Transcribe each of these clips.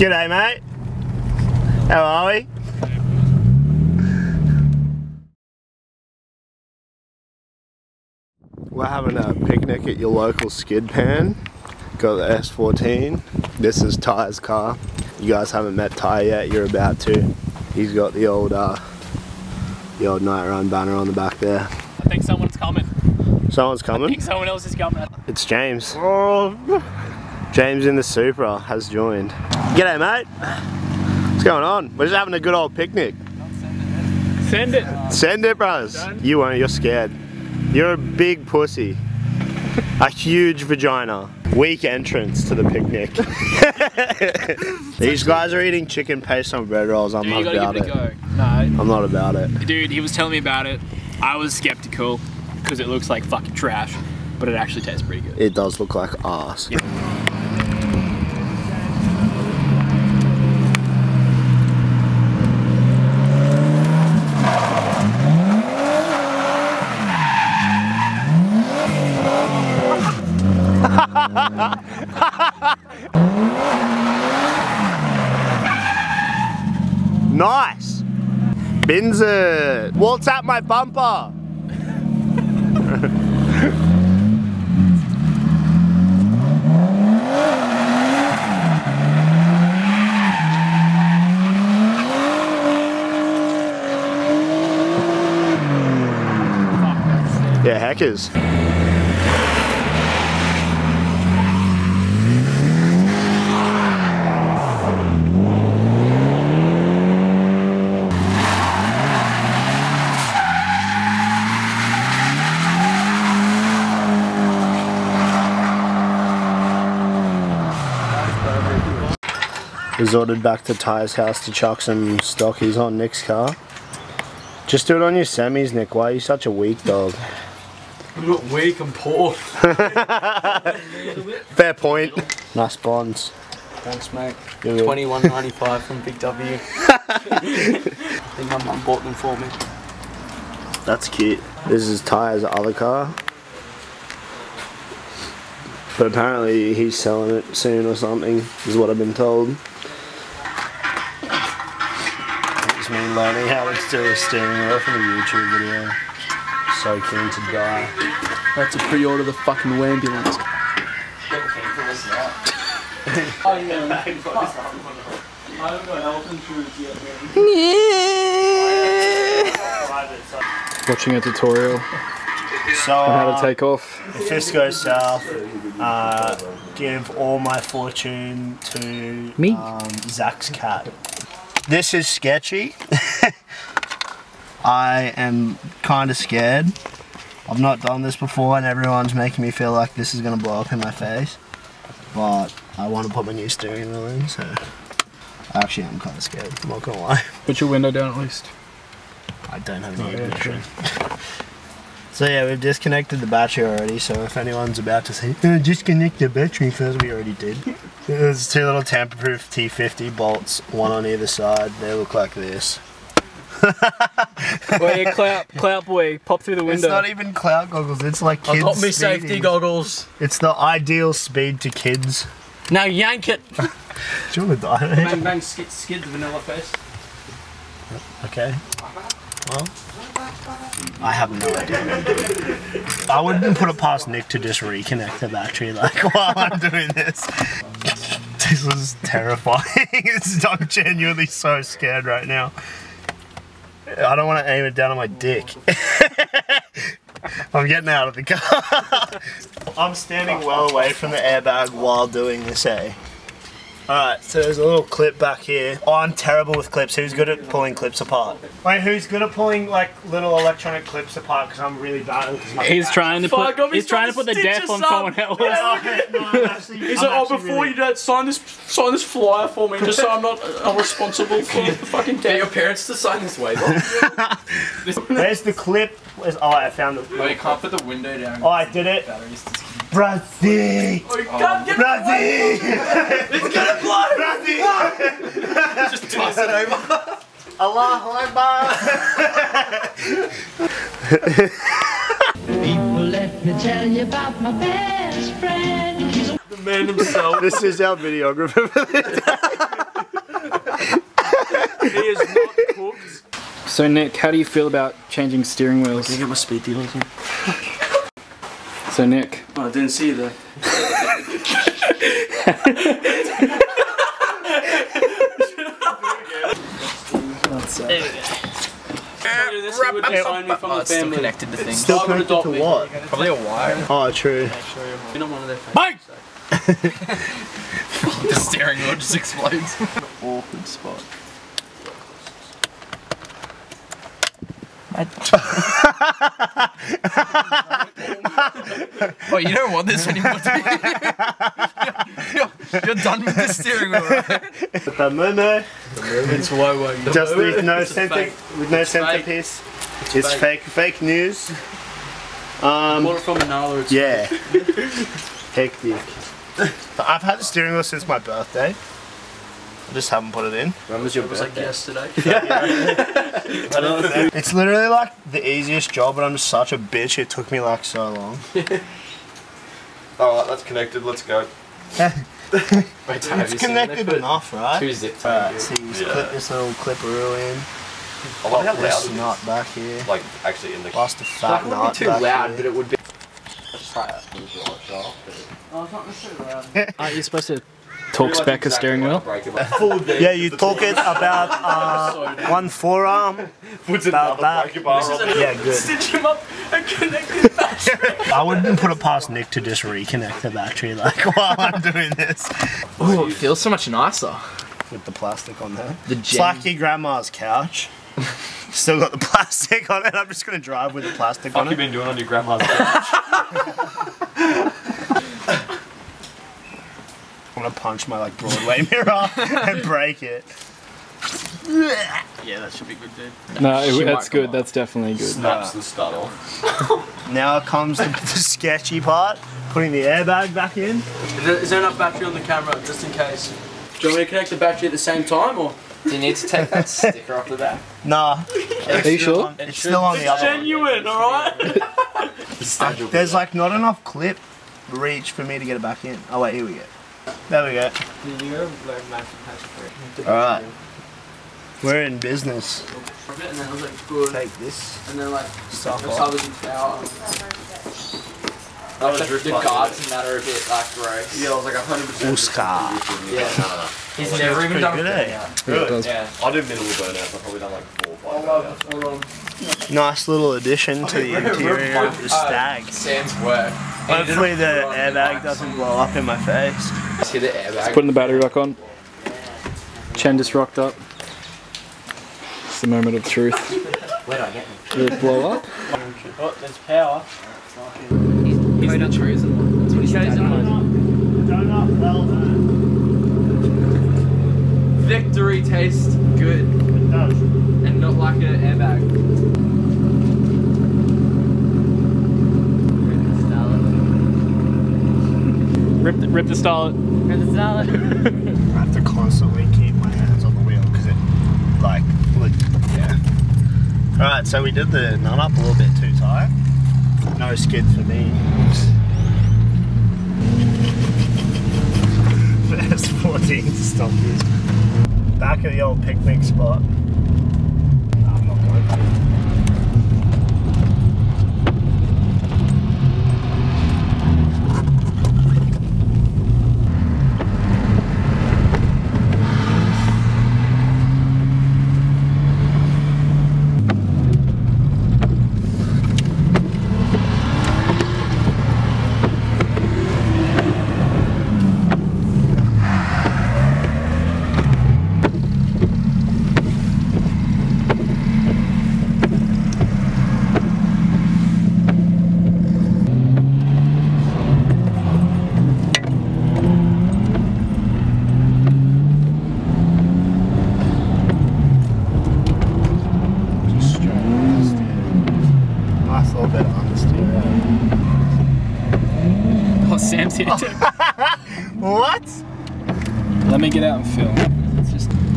G'day, mate. How are we? We're having a picnic at your local skid pan. Got the S14. This is Ty's car. You guys haven't met Ty yet, you're about to. He's got the old uh, the old night run banner on the back there. I think someone's coming. Someone's I coming. think someone else is coming. It's James. James in the Supra has joined. G'day mate. What's going on? We're just having a good old picnic. Send it. Send it, brothers. You won't, you're scared. You're a big pussy. A huge vagina. Weak entrance to the picnic. These guys are eating chicken paste on bread rolls. I'm Dude, not about it it. No, I'm not about it. dude, he was telling me about it. I was skeptical because it looks like fucking trash, but it actually tastes pretty good. It does look like ass. Nice! Bins it! What's at my bumper? Yeah, hackers. Resorted back to Ty's house to chuck some stockies on Nick's car. Just do it on your semis, Nick. Why are you such a weak dog? I'm not weak, I'm poor. Fair point. Nice bonds. Thanks, mate. You're good. Twenty one ninety five from Big W. I think my mum bought them for me. That's cute. This is Ty's other car. But apparently he's selling it soon or something, is what I've been told. It's me learning how to do a steering wheel from a YouTube video. So keen to die. That's a pre-order the fucking ambulance. Watching a tutorial So, on how uh, to take off. If this goes south, uh, give all my fortune to Me? Um, Zach's cat. This is sketchy. I am kind of scared. I've not done this before, and everyone's making me feel like this is gonna blow up in my face. But I want to put my new steering wheel in, so I actually am kind of scared. I'm not gonna lie. Put your window down at least. I don't have any Oh, yeah. So yeah, we've disconnected the battery already, so if anyone's about to say, "Uh, disconnect the battery first, we already did. There's two little tamper-proof T50 bolts, one on either side. They look like this. Wait, clout, clout boy, pop through the window. It's not even clout goggles, it's like I kids got me safety goggles. It's the ideal speed to kids. now yank it. Do you want to die, mate? bang bang, skid, skid the vanilla face. Okay. Well, I have no idea. I wouldn't put it past Nick to just reconnect the battery like while I'm doing this. This was terrifying. It's, I'm genuinely so scared right now. I don't want to aim it down on my dick. I'm getting out of the car. I'm standing well away from the airbag while doing this, eh? Alright, so there's a little clip back here. Oh, I'm terrible with clips. Who's good at pulling clips apart? Wait, who's good at pulling like little electronic clips apart? Because I'm really bad at it. He's trying to Fuck, put. I'm He's trying to put the death on up. someone else. He's like, oh, before you do that, sign this, sign this flyer for me, just so I'm not uh, responsible for the fucking Get your parents to sign this waiver. There's the clip? Where's, oh, I found it. oh, you can't put the window down. Oh, I did it. Batteries disconnected. Brazzy! Oh, you can't get Brazzy! It's gonna blow! Brazzy! Just toss it over. Allahu Akbar! People, let me tell you about my best friend. He's a The man himself. this is our videographer. He is not cooked. So Nick, how do you feel about changing steering wheels? You get my speed dealers in? So Nick, Oh, I didn't see you there. This would define me from the family. connected to things. Still I connected to me. what? Probably a wire. Oh, true. You're not one of their family. the steering wheel just explodes. Awkward spot. Oh, you don't want this anymore, do you? you're, you're done with the steering wheel, right? But the momo, It's way, way. just with no It's center, with no It's fake. centerpiece. It's fake, fake news. Bought Um, it from Manala. It's yeah. Hectic. I've had the steering wheel since my birthday. I just haven't put it in. When was your It was like yesterday. It's literally like the easiest job, but I'm such a bitch. It took me like so long. Alright, that's connected, let's go. Wait, It's connected enough, right? Two zip Alright, ties. so you just clip this little clipperoo in. I wonder how This loud it nut is. back here. Like, actually in the... Bust a fat That wouldn't nut be too loud, here. but it would be. Oh, it's not necessarily loud. aren't you supposed to torque spec a steering wheel? Yeah, you torque it about uh, one forearm. Puts About another that. breaker bar on. Yeah, good. Stitch him up and connect it back. I wouldn't put it past Nick to just reconnect the battery like while I'm doing this Oh, it feels so much nicer. with the plastic on there. The It's like your grandma's couch. Still got the plastic on it. I'm just gonna drive with the plastic on What have you been doing on your grandma's couch? I'm gonna punch my like Broadway mirror and break it. Yeah, that should be good, dude. No, it, that's good. come That's definitely good. Snaps the stud off. Now comes the, the sketchy part, putting the airbag back in. Is there, is there enough battery on the camera just in case? Do you want me to connect the battery at the same time or? Do you need to take that sticker off the back? Nah, Are you sure? it's still on the other one. Genuine, alright? There's like not enough clip reach for me to get it back in. Oh wait, here we go. There we go. Alright. We're in business. and then I was like, good. Take this And then like, stuff the off. colours in flour. Like the, the guards in that are a bit like gross. Yeah, I was like 100% Oscar. Yeah. He's never even done good, a eh? Really? Yeah. I did minimal burnouts, I've probably done like four or I five love burnouts. Hold on. Nice little addition to the interior of the stag. Sam's work. Hopefully the airbag doesn't blow up in my face. Just hit the airbag. Putting the battery back on. Chen just rocked up. It's the moment of truth. Where'd I get Did it blow up? Oh, there's power. He's the chosen one. That's what he said. Donut well done. Victory tastes good It does. and not like an airbag. Rip the, stall. rip the starlet. I have to constantly keep my hands on the wheel because it, like, would, yeah. Alright, so we did the nut up a little bit too tight. No skid for me. There's 14 to stop this. Back of the old picnic spot. Nah, I'm not going to. Just straight understeer. Nice little bit of understeer. Oh, Sam's here too. What? Let me get out and film.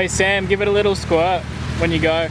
Wait, Sam, give it a little squirt when you go.